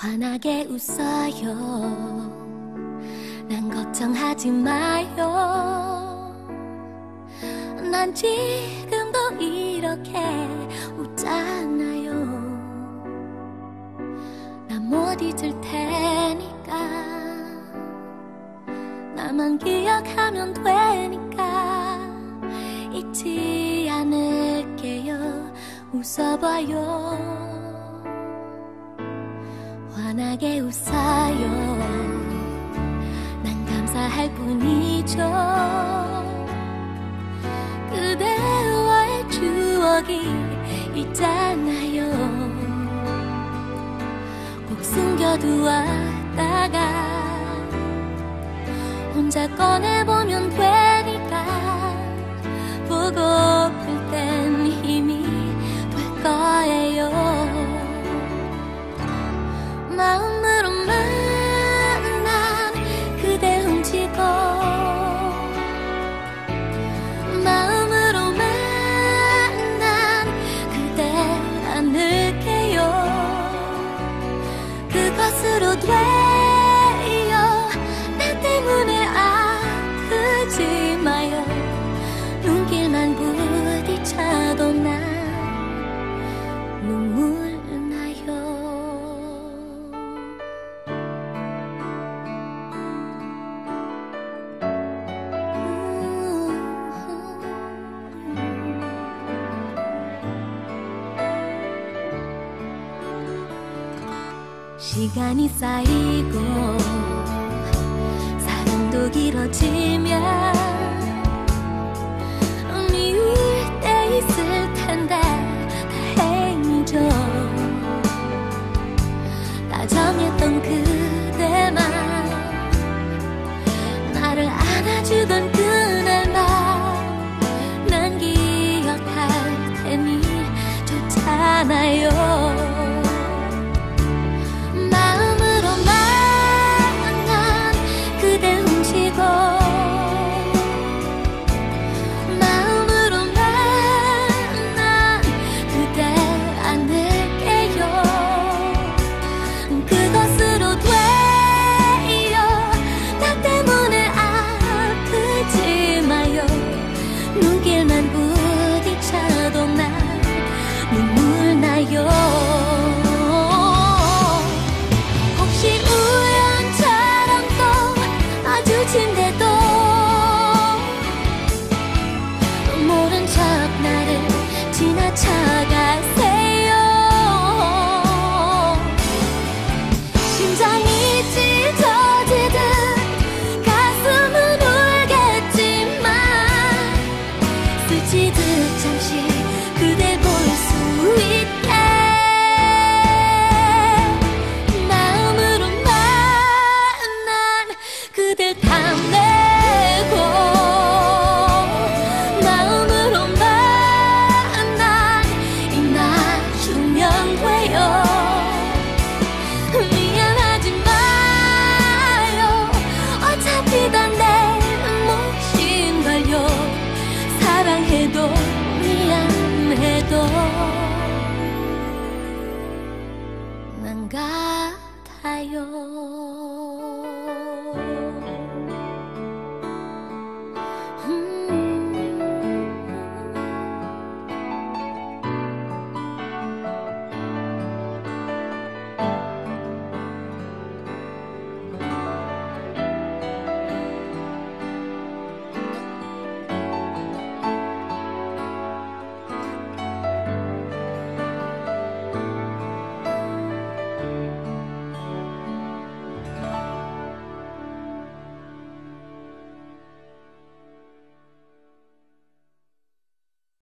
환하게 웃어요. 난 걱정하지 마요. 난 지금도 이렇게 웃잖아요. 난못 잊을 테니까. 나만 기억하면 되니까. 잊지 않을게요. 웃어봐요. 환하게 웃어요. 난 감사할 뿐이죠. 그대와의 추억이 있잖아요. 꼭 숨겨두었다가 혼자 꺼내보면 되니까 보고 그것 시간이 쌓이고 사랑도 길어지면 미울 때 있을 텐데 다행이죠. 다정했던 그대만 나를 안아주던 그날만 난 기억할 테니 좋잖아요 척 나를 지나쳐가세요. 심장이 찢어지듯 가슴은 울겠지만 스치듯 잠시 그대 볼 수 있게 마음으로 만 난 그댈 탐내 난 같아요